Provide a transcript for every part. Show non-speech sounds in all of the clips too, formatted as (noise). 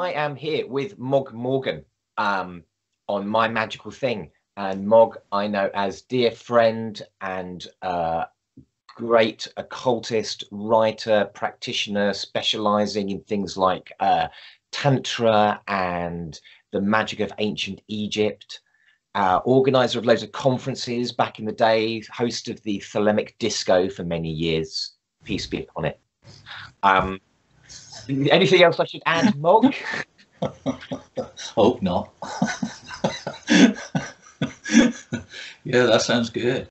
I am here with Mogg Morgan um, on My Magical Thing. And Mogg, I know as dear friend and uh, great occultist, writer, practitioner, specializing in things like uh, Tantra and the magic of ancient Egypt. Uh, organizer of loads of conferences back in the day, host of the Thelemic Disco for many years. Peace be upon it. Um, anything else I should add, Mogg? (laughs) Hope not. (laughs) yeah, that sounds good.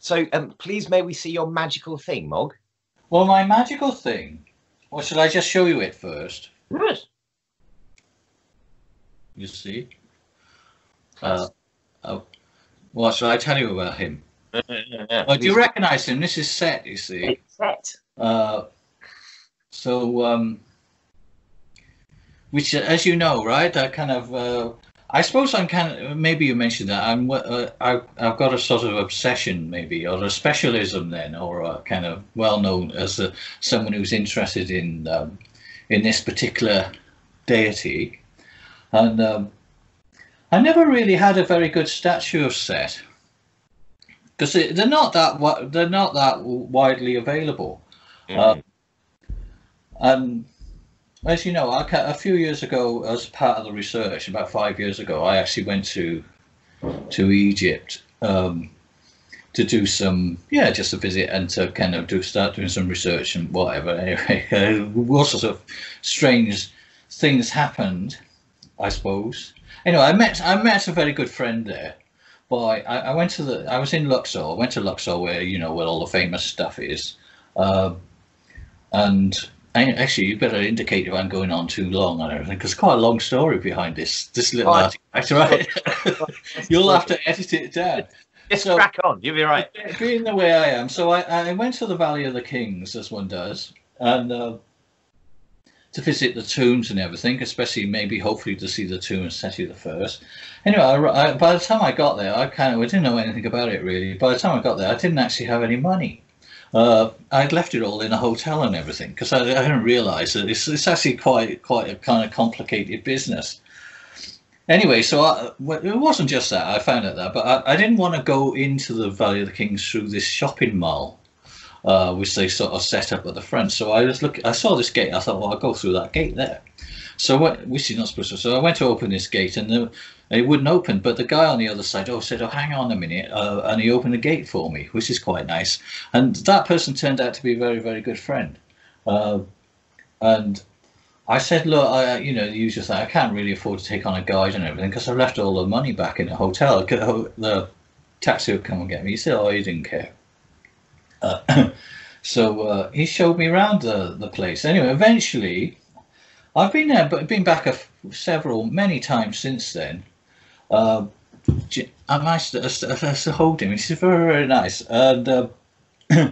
So, um, please, may we see your magical thing, Mogg? Well, my magical thing. Or should I just show you it first? Yes. You see? Uh, oh, well, shall I tell you about him? (laughs) Oh, do you recognize him? This is Set, you see. It's set. Uh, so, um, which, as you know, right, I kind of, uh, I suppose I'm kind of, maybe you mentioned that, I'm, uh, I, I've got a sort of obsession, maybe, or a specialism then, or a kind of well known as a, someone who's interested in, um, in this particular deity. And um, I never really had a very good statue of Set because they're not that they're not that widely available. Mm. Uh, and as you know, a few years ago, as part of the research, about five years ago, I actually went to to Egypt um, to do some, yeah, just a visit and to kind of do start doing some research and whatever. Anyway, (laughs) uh, all sorts of strange things happened, I suppose. Anyway, I met I met a very good friend there. But I, I went to the I was in Luxor. I went to Luxor where you know where all the famous stuff is, uh, and actually, you better indicate if I'm going on too long on everything because quite a long story behind this this little Fine. article. Right? (laughs) You'll have to edit it down. Just So- crack on. You'll be right. Being the way I am, so I, I went to the Valley of the Kings as one does, and uh, to visit the tombs and everything, especially maybe hopefully to see the tomb of Seti the First. Anyway, I, I, by the time I got there, I kind of I didn't know anything about it really. By the time I got there, I didn't actually have any money. Uh, I'd left it all in a hotel and everything because I, I didn't realise that it's, it's actually quite quite a kind of complicated business. Anyway, so I, it wasn't just that I found out that, but I, I didn't want to go into the Valley of the Kings through this shopping mall, uh, which they sort of set up at the front. So I was look, I saw this gate. I thought, well, I'll go through that gate there. So what, which not supposed to. So I went to open this gate, and the, it wouldn't open. But the guy on the other side, oh, said, oh, hang on a minute, uh, and he opened the gate for me, which is quite nice. And that person turned out to be a very, very good friend. Uh, and I said, look, I, you know, the usual thing. I can't really afford to take on a guide and everything because I've left all the money back in the hotel. (laughs) The taxi would come and get me. He said, oh, he didn't care. Uh, (coughs) so uh, he showed me around the, the place. Anyway, eventually, I've been there, but been back several, many times since then. Uh, j- I managed to, to, to hold him. He's very, very nice. And uh, (coughs)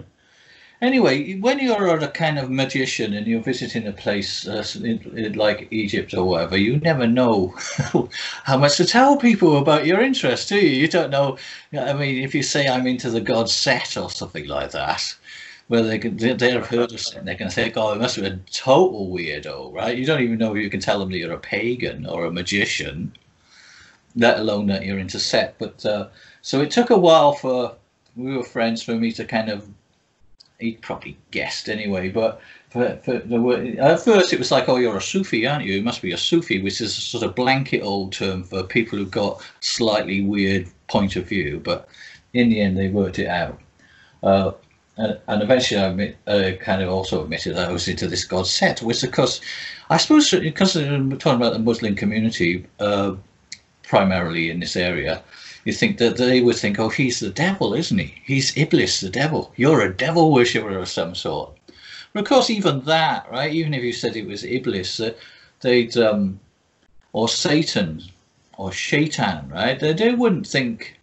anyway, when you're a kind of magician and you're visiting a place uh, in, in like Egypt or whatever, you never know (laughs) how much to tell people about your interest, do you? You don't know. I mean, if you say I'm into the god Set or something like that, well, they can, they, they've heard of they're going to think, oh, it must be a total weirdo, right? You don't even know if you can tell them that you're a pagan or a magician, let alone that you're into Set. But uh, so it took a while for we were friends for me to kind of he probably guessed anyway, but for, for the at first it was like, oh, you're a Sufi, aren't you? You must be a Sufi, which is a sort of blanket old term for people who've got slightly weird point of view. But in the end, they worked it out. Uh, and, and eventually, I admit, uh, kind of also admitted that I was into this god set, which of course, I suppose because we're talking about the Muslim community, uh, primarily in this area, you think that they would think, oh, he's the devil, isn't he? He's Iblis, the devil. You're a devil worshipper of some sort. But of course, even that, right? Even if you said it was Iblis, uh, they'd um, or Satan or Shaitan, right? They, they wouldn't think.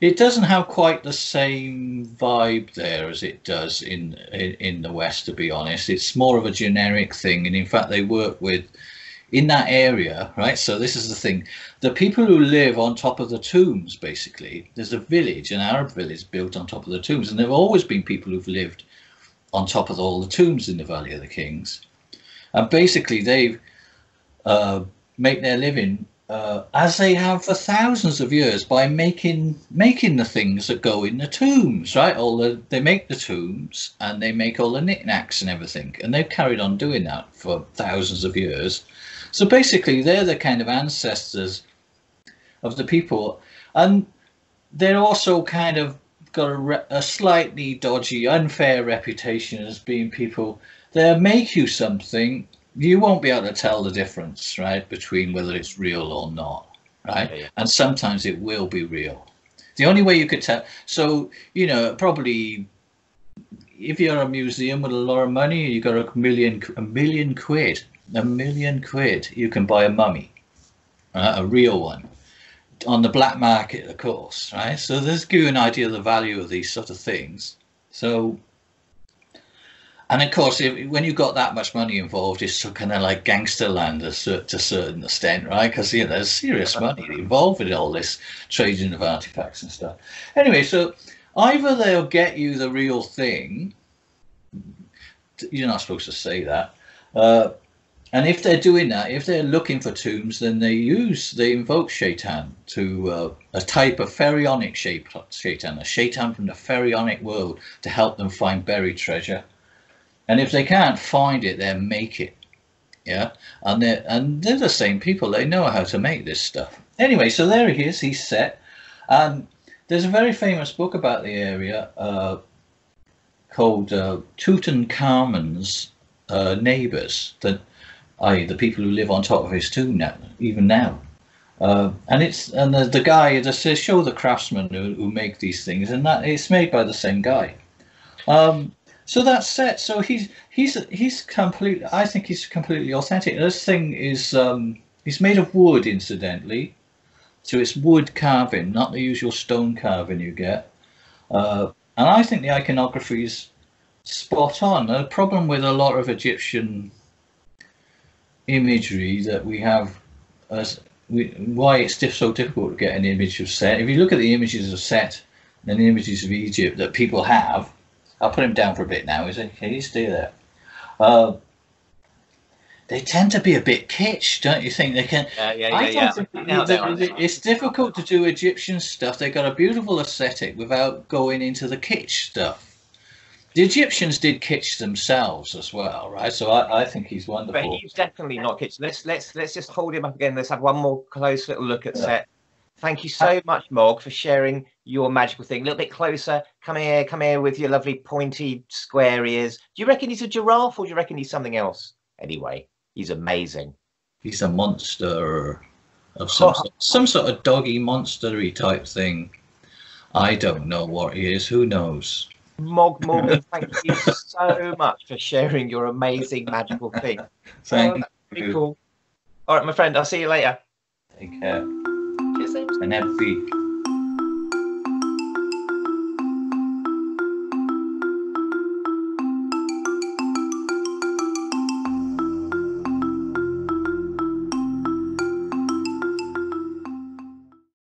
It doesn't have quite the same vibe there as it does in, in in the West, to be honest. It's more of a generic thing, and in fact, they work with in that area, right? So this is the thing: the people who live on top of the tombs, basically, there's a village, an Arab village built on top of the tombs, and there have always been people who've lived on top of all the tombs in the Valley of the Kings, and basically they've uh, make their living uh, as they have for thousands of years by making making the things that go in the tombs, right? All the they make the tombs and they make all the knickknacks and everything, and they've carried on doing that for thousands of years. So basically, they're the kind of ancestors of the people, and they're also kind of got a, a slightly dodgy, unfair reputation as being people that make you something you won't be able to tell the difference, right, between whether it's real or not, right? Yeah, yeah. And sometimes it will be real. The only way you could tell, so you know, probably if you're a museum with a lot of money, you got a million, a million quid, a million quid, you can buy a mummy, right? a real one, on the black market, of course, right? So this give you an idea of the value of these sort of things. So and of course, if, when you've got that much money involved, it's kind of like gangster land to, to a certain extent, right? Because you know, there's serious money involved in all this trading of artifacts and stuff. Anyway, so either they'll get you the real thing. You're not supposed to say that. Uh, and if they're doing that, if they're looking for tombs, then they use, they invoke Shaitan to uh, a type of pharaonic Shaitan, a Shaitan from the pharaonic world to help them find buried treasure. And if they can't find it, then make it. Yeah, and they're and they're the same people. They know how to make this stuff. Anyway, so there he is. He's set. And there's a very famous book about the area uh, called uh, Tutankhamun's uh, neighbors. That, i.e., the people who live on top of his tomb now, even now. Uh, and it's and the, the guy that says show the craftsmen who, who make these things, and that it's made by the same guy. Um, so that's set. So he's he's he's complete. I think he's completely authentic. This thing is um, he's made of wood, incidentally. So it's wood carving, not the usual stone carving you get. Uh, and I think the iconography is spot on. The problem with a lot of Egyptian imagery that we have as we, why it's so difficult to get an image of Set. If you look at the images of Set and the images of Egypt that people have, I'll put him down for a bit now. Is he? Can you stay there? Uh, they tend to be a bit kitsch, don't you think? They can. Yeah, yeah, yeah. Yeah. Think yeah. They, it's difficult to do Egyptian stuff. They've got a beautiful aesthetic without going into the kitsch stuff. The Egyptians did kitsch themselves as well, right? So I, I think he's wonderful. But he's definitely not kitsch. Let's let's let's just hold him up again. Let's have one more close little look at yeah. Set. Thank you so much, Mogg, for sharing your magical thing. A little bit closer. Come here, come here with your lovely pointy square ears. Do you reckon he's a giraffe or do you reckon he's something else? Anyway, he's amazing. He's a monster of some, sort, (laughs) some sort of doggy monstery type thing. I don't know what he is. Who knows? Mogg (laughs) Morgan, thank you so much for sharing your amazing magical thing. (laughs) Thank oh, you. Cool. All right, my friend. I'll see you later. Take care. Cheers. And have